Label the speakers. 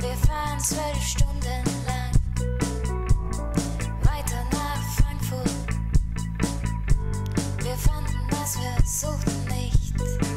Speaker 1: Wir fahren zwölf Stunden lang weiter nach Frankfurt. Wir fanden, was wir suchten, nicht.